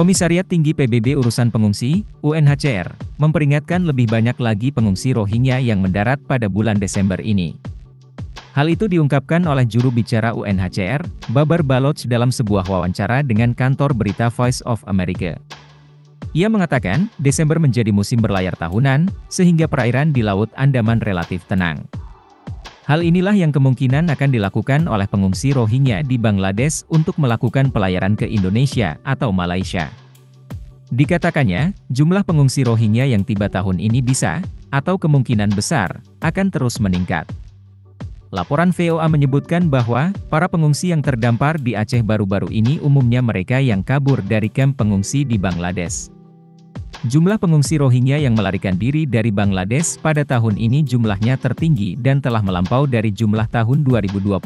Komisariat Tinggi PBB Urusan Pengungsi, UNHCR, memperingatkan lebih banyak lagi pengungsi Rohingya yang mendarat pada bulan Desember ini. Hal itu diungkapkan oleh juru bicara UNHCR, Babar Baloch dalam sebuah wawancara dengan kantor berita Voice of America. Ia mengatakan, Desember menjadi musim berlayar tahunan, sehingga perairan di Laut Andaman relatif tenang. Hal inilah yang kemungkinan akan dilakukan oleh pengungsi Rohingya di Bangladesh untuk melakukan pelayaran ke Indonesia atau Malaysia. Dikatakannya, jumlah pengungsi Rohingya yang tiba tahun ini bisa, atau kemungkinan besar, akan terus meningkat. Laporan VOA menyebutkan bahwa, para pengungsi yang terdampar di Aceh baru-baru ini umumnya mereka yang kabur dari kamp pengungsi di Bangladesh. Jumlah pengungsi Rohingya yang melarikan diri dari Bangladesh pada tahun ini jumlahnya tertinggi dan telah melampau dari jumlah tahun 2022.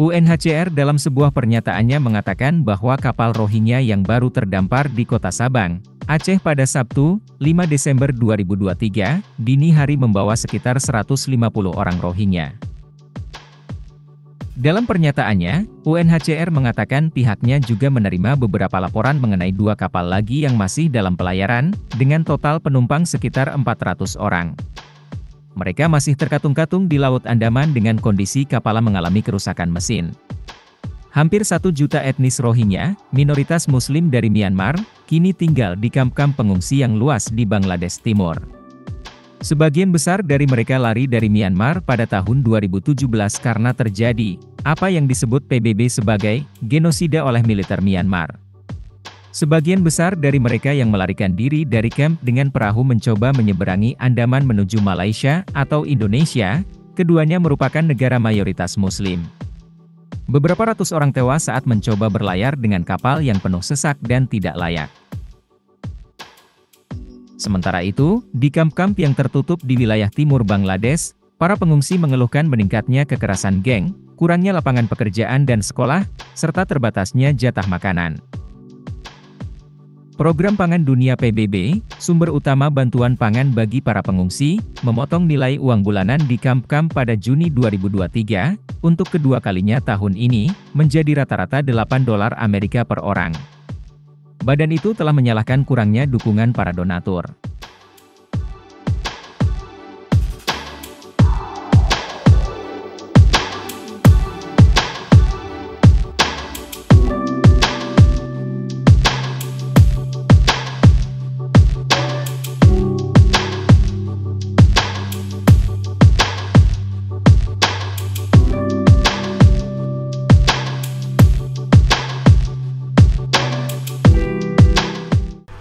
UNHCR dalam sebuah pernyataannya mengatakan bahwa kapal Rohingya yang baru terdampar di kota Sabang, Aceh pada Sabtu, 5 Desember 2023, dini hari membawa sekitar 150 orang Rohingya. Dalam pernyataannya, UNHCR mengatakan pihaknya juga menerima beberapa laporan mengenai dua kapal lagi yang masih dalam pelayaran, dengan total penumpang sekitar 400 orang. Mereka masih terkatung-katung di Laut Andaman dengan kondisi kapal mengalami kerusakan mesin. Hampir satu juta etnis Rohingya, minoritas muslim dari Myanmar, kini tinggal di kamp-kamp pengungsi yang luas di Bangladesh Timur. Sebagian besar dari mereka lari dari Myanmar pada tahun 2017 karena terjadi, apa yang disebut PBB sebagai, genosida oleh militer Myanmar. Sebagian besar dari mereka yang melarikan diri dari kamp dengan perahu mencoba menyeberangi Andaman menuju Malaysia atau Indonesia, keduanya merupakan negara mayoritas muslim. Beberapa ratus orang tewas saat mencoba berlayar dengan kapal yang penuh sesak dan tidak layak. Sementara itu, di kamp-kamp yang tertutup di wilayah timur Bangladesh, para pengungsi mengeluhkan meningkatnya kekerasan geng, kurangnya lapangan pekerjaan dan sekolah, serta terbatasnya jatah makanan. Program Pangan Dunia PBB, sumber utama bantuan pangan bagi para pengungsi, memotong nilai uang bulanan di kamp-kamp pada Juni 2023, untuk kedua kalinya tahun ini, menjadi rata-rata 8 dolar Amerika per orang. Badan itu telah menyalahkan kurangnya dukungan para donatur.